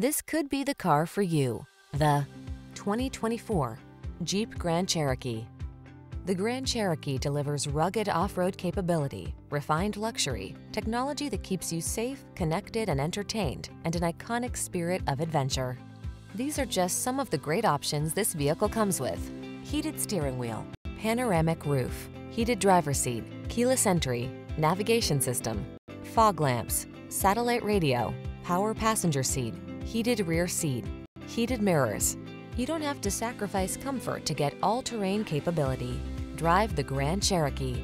This could be the car for you. The 2024 Jeep Grand Cherokee. The Grand Cherokee delivers rugged off-road capability, refined luxury, technology that keeps you safe, connected, and entertained, and an iconic spirit of adventure. These are just some of the great options this vehicle comes with. Heated steering wheel, panoramic roof, heated driver seat, keyless entry, navigation system, fog lamps, satellite radio, power passenger seat, heated rear seat, heated mirrors. You don't have to sacrifice comfort to get all-terrain capability. Drive the Grand Cherokee.